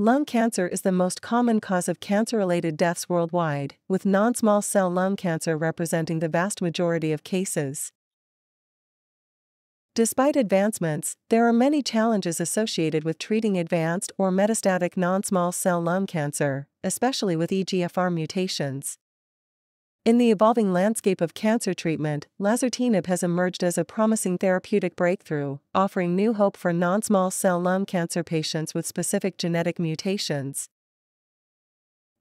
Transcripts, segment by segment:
Lung cancer is the most common cause of cancer related deaths worldwide, with non small cell lung cancer representing the vast majority of cases. Despite advancements, there are many challenges associated with treating advanced or metastatic non small cell lung cancer, especially with EGFR mutations. In the evolving landscape of cancer treatment, lazertinib has emerged as a promising therapeutic breakthrough, offering new hope for non small cell lung cancer patients with specific genetic mutations.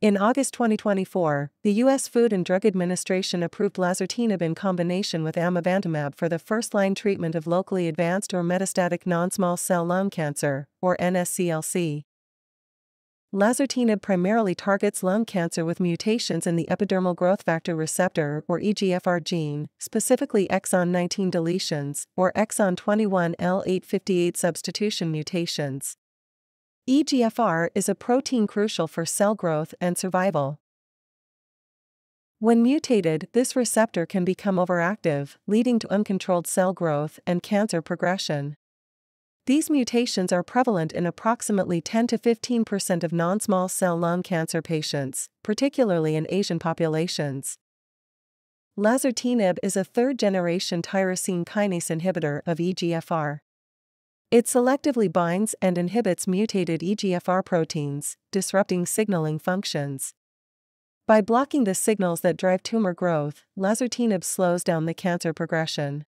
In August 2024, the U.S. Food and Drug Administration approved lazertinib in combination with amivantamab for the first line treatment of locally advanced or metastatic non small cell lung cancer, or NSCLC. Lazertinib primarily targets lung cancer with mutations in the epidermal growth factor receptor or EGFR gene, specifically exon 19 deletions or exon 21 L858 substitution mutations. EGFR is a protein crucial for cell growth and survival. When mutated, this receptor can become overactive, leading to uncontrolled cell growth and cancer progression. These mutations are prevalent in approximately 10 to 15% of non small cell lung cancer patients, particularly in Asian populations. Lazertinib is a third generation tyrosine kinase inhibitor of EGFR. It selectively binds and inhibits mutated EGFR proteins, disrupting signaling functions. By blocking the signals that drive tumor growth, lazertinib slows down the cancer progression.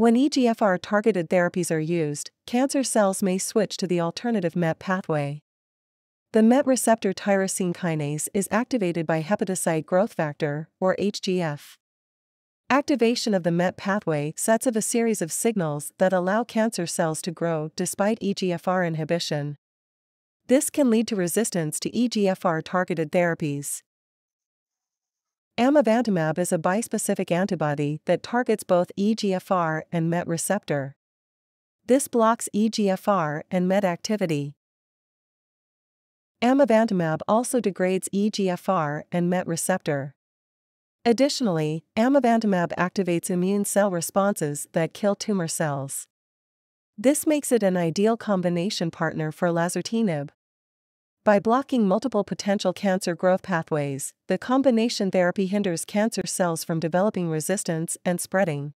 When EGFR targeted therapies are used, cancer cells may switch to the alternative MET pathway. The MET receptor tyrosine kinase is activated by hepatocyte growth factor, or HGF. Activation of the MET pathway sets off a series of signals that allow cancer cells to grow despite EGFR inhibition. This can lead to resistance to EGFR targeted therapies. Amivantamab is a bispecific antibody that targets both EGFR and MET receptor. This blocks EGFR and MET activity. Amivantamab also degrades EGFR and MET receptor. Additionally, amivantamab activates immune cell responses that kill tumor cells. This makes it an ideal combination partner for lazertinib. By blocking multiple potential cancer growth pathways, the combination therapy hinders cancer cells from developing resistance and spreading.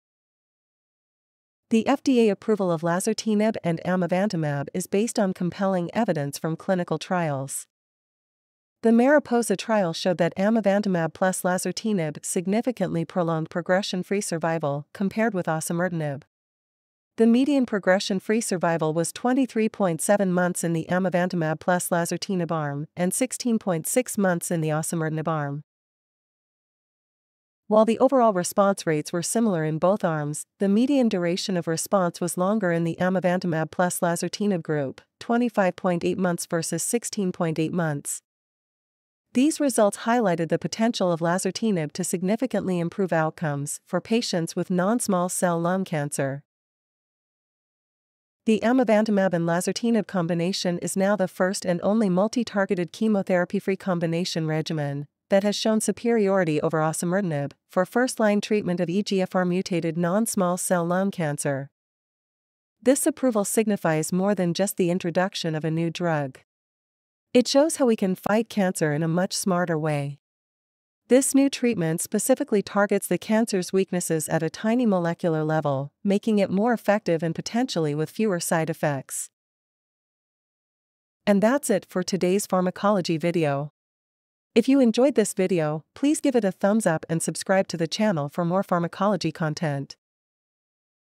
The FDA approval of lazertinib and amivantamab is based on compelling evidence from clinical trials. The Mariposa trial showed that amivantamab plus lazertinib significantly prolonged progression-free survival compared with osimertinib. The median progression-free survival was 23.7 months in the amivantamab plus lazertinib arm and 16.6 months in the osimertinib arm. While the overall response rates were similar in both arms, the median duration of response was longer in the amivantamab plus lazertinib group, 25.8 months versus 16.8 months. These results highlighted the potential of lazertinib to significantly improve outcomes for patients with non-small cell lung cancer. The amivantamab and lazertinib combination is now the first and only multi-targeted chemotherapy-free combination regimen that has shown superiority over osimertinib for first-line treatment of EGFR-mutated non-small cell lung cancer. This approval signifies more than just the introduction of a new drug. It shows how we can fight cancer in a much smarter way. This new treatment specifically targets the cancer's weaknesses at a tiny molecular level, making it more effective and potentially with fewer side effects. And that's it for today's pharmacology video. If you enjoyed this video, please give it a thumbs up and subscribe to the channel for more pharmacology content.